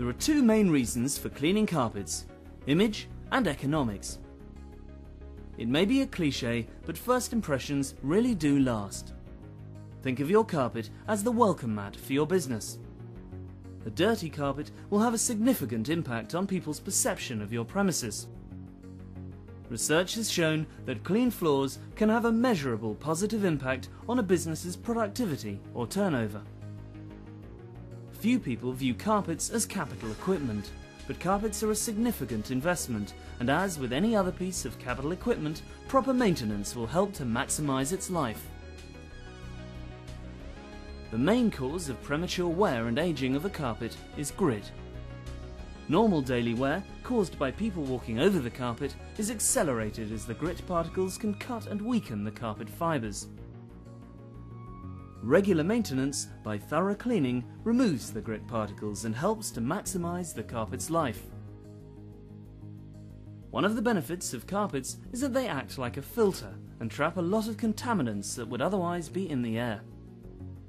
There are two main reasons for cleaning carpets, image and economics. It may be a cliche, but first impressions really do last. Think of your carpet as the welcome mat for your business. A dirty carpet will have a significant impact on people's perception of your premises. Research has shown that clean floors can have a measurable positive impact on a business's productivity or turnover. Few people view carpets as capital equipment, but carpets are a significant investment, and as with any other piece of capital equipment, proper maintenance will help to maximise its life. The main cause of premature wear and aging of a carpet is grit. Normal daily wear, caused by people walking over the carpet, is accelerated as the grit particles can cut and weaken the carpet fibres. Regular maintenance, by thorough cleaning, removes the grit particles and helps to maximise the carpet's life. One of the benefits of carpets is that they act like a filter and trap a lot of contaminants that would otherwise be in the air.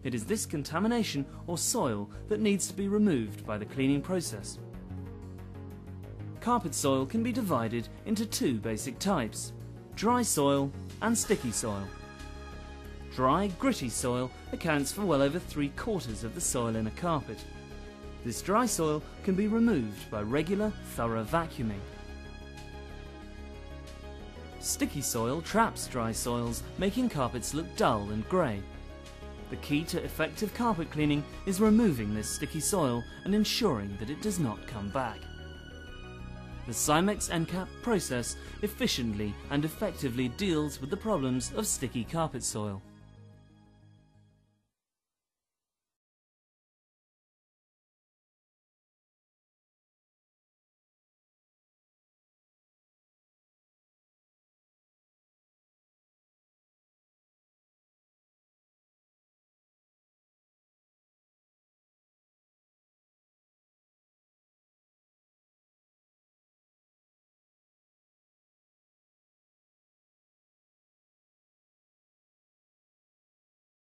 It is this contamination or soil that needs to be removed by the cleaning process. Carpet soil can be divided into two basic types, dry soil and sticky soil. Dry, gritty soil accounts for well over three quarters of the soil in a carpet. This dry soil can be removed by regular, thorough vacuuming. Sticky soil traps dry soils, making carpets look dull and grey. The key to effective carpet cleaning is removing this sticky soil and ensuring that it does not come back. The Cimex Encap process efficiently and effectively deals with the problems of sticky carpet soil.